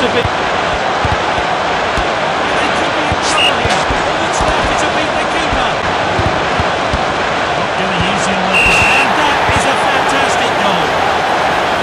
out of.